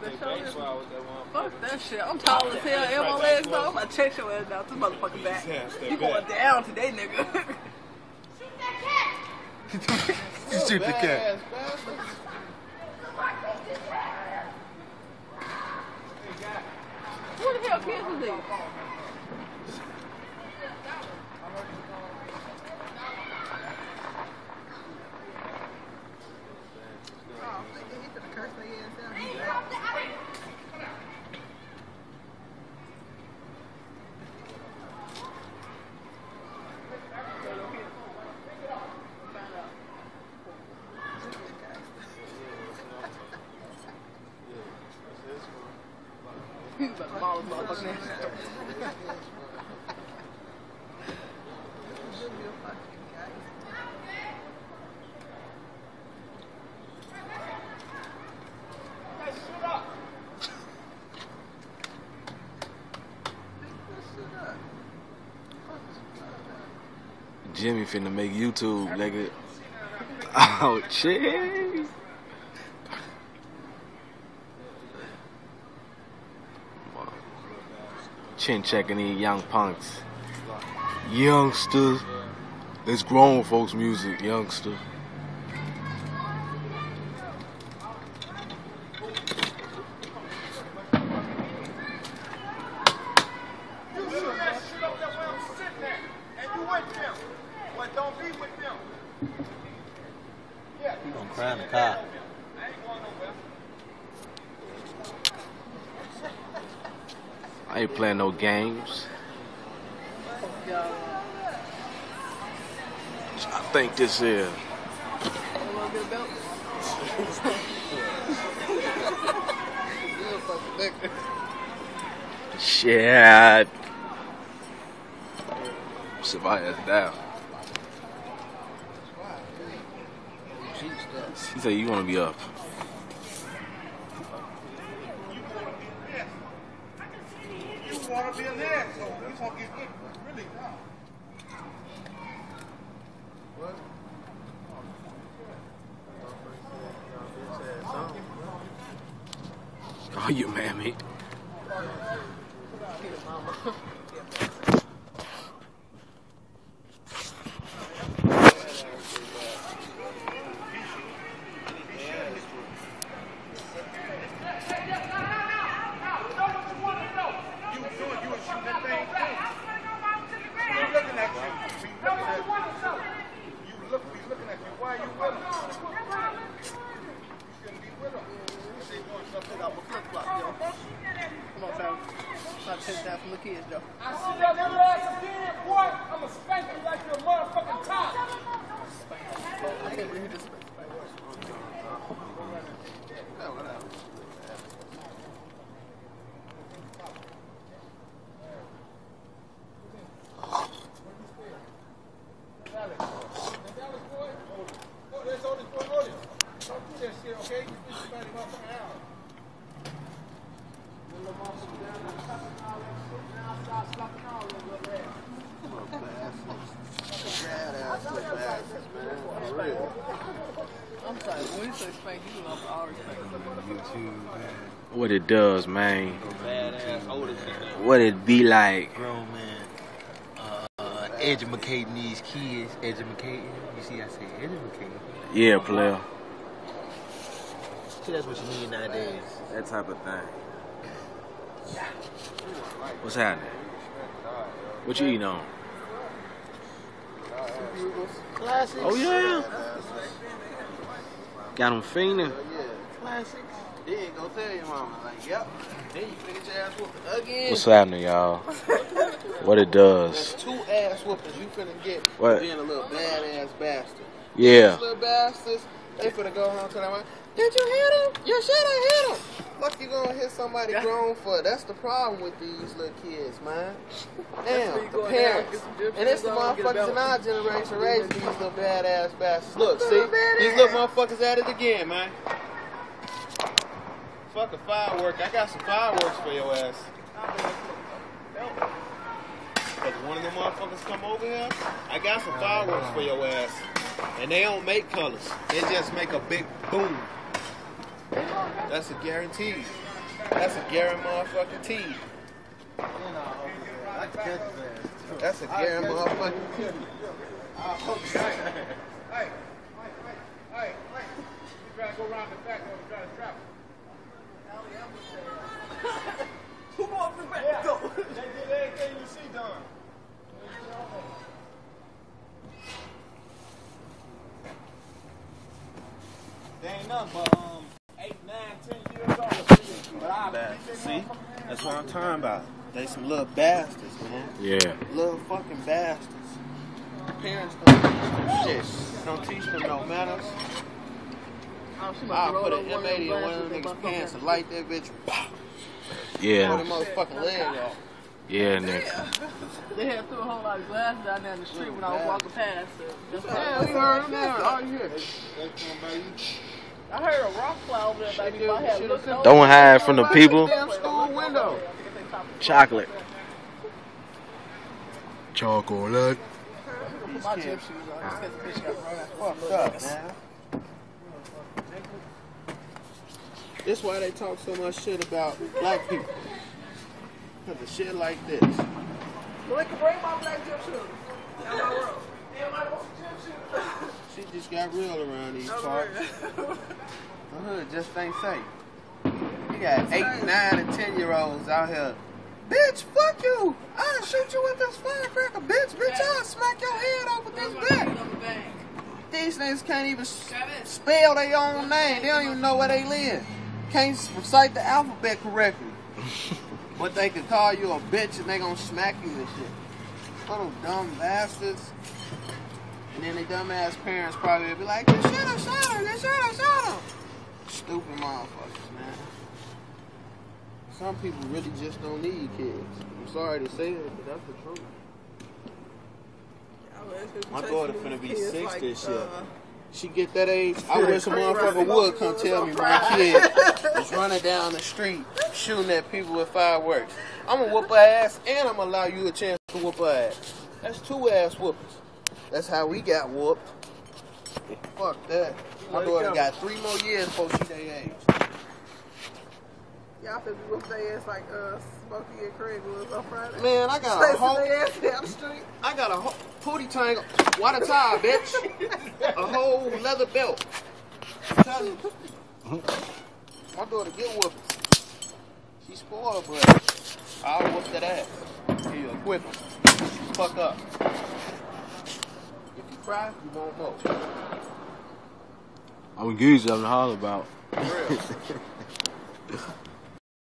That Fuck that shit. I'm tall as hell. And my legs though. I'm about to check your ass down. This motherfucker back. You going down today, nigga. Shoot the cat. Who the hell kids is these? Jimmy finna make YouTube, nigga. Oh, shit. Chin checking these young punks. Youngsters. It's grown folks music, youngster. You shoot that shit up there where I'm sitting at, and you with them. Well, don't be with them. Yeah. You gonna cry in the car. I ain't going nowhere. I ain't playing no games. I think this is. Shit. Sit my down. He said you want to be up. You want to be an get good. Really, no. Oh, you mammy. I see that little ass again, boy. I'ma spank you like you're motherfucking top. Can't believe okay out. Little motherfucker down there, slapping all that shit. Now start slapping all that little ass. I'm sorry. When you say spank, you know I always spank. What it does, man. Badass older shit. What it be like. Grown man. Uh, uh, educating these kids. Educating. You see, I say educating. Yeah, player. See, that's what you need nowadays. That type of thing. What's happening? What you eating on? Classics. Oh, yeah. Got them fiending. Oh, classics. Then you go tell your mama, like, yep. Then you finna get your ass whooped again. What's happening, y'all? What it does. That's two ass whoopings you finna get What? for being a little badass bastard. Yeah. These little bastards, they finna go home to them. like, Did you hit him? You should have hit him. Fuck you gonna hit somebody grown for? That's the problem with these little kids, man. Damn, the parents. get some gypsies And it's the on, get a motherfuckers in our generation raising these little badass bastards. Look, see? These little motherfuckers at it again, man. Fuck a firework. I got some fireworks for your ass. Cause one of them motherfuckers come over here, I got some fireworks for your ass. And they don't make colors. They just make a big boom. That's a guarantee. That's a Gary motherfucking T. That's a Gary motherfucking T. Hey, hey, hey, hey. You trying to go around the back or you trying to trap? Who wants the back Yeah. door? They did everything you see done. They ain't nothing but um eight, nine, ten years old. But I That- See? That's what I'm talking about. They some little bastards, man. Yeah. Little fucking bastards. Parents don't teach them shit. Don't teach them no manners. Oh, I'll have rolled put an M80 in them one of them niggas' pants and light that bitch. Pow! Pull the Yeah. motherfucking leg off. Yeah, Nick. They had threw a whole lot of glass down there in the street when I was walking past. So that's why Yeah, we heard them now. All you hear. I heard a rock fly over there, baby. If I had looked over, Don't hide from the people. Damn school window. Chocolate. Chocolate. Put my gym shoes on. Just in case the bitch got run out. Fucked up, man. This is why they talk so much shit about black people. Cause of shit like this. Well, they can bring my black gym shoes. Down my road. Everybody wants some gym shoes. Shit just got real around these parts. The hood just ain't safe. You got eight, nine, and ten year olds out here. Bitch, fuck you! I'll shoot you with this firecracker, bitch! Bitch, I'll smack your head off with this bitch! These niggas can't even spell their own name. They don't even know where they live. Can't recite the alphabet correctly. but they can call you a bitch and they gonna smack you and shit. Little dumb bastards. And then the dumbass parents probably will be like, "You should have shot her. You should have shot her." Stupid motherfuckers, man. Some people really just don't need kids. I'm sorry to say it, but that's the truth. My daughter finna be six this year. She get that age. I wish a motherfucker would come tell me my kid is running down the street shooting at people with fireworks. I'm gonna whoop her ass and I'm gonna allow you a chance to whoop her ass. That's two ass whoopers. That's how we got whooped. Fuck that. My daughter got three more years before she their age. Y'all finna whoop their ass like uh, Smokey and Craig was on Friday. Man, I got a whole, ass down the street. I got a whole pootie tangle, water towel, bitch. A whole leather belt. I'm you. My daughter get whooped. She spoiled, but I'll whoop that ass. Here, whip her. Fuck up. You cry, you won't know. I'm gonna give you something to holler about.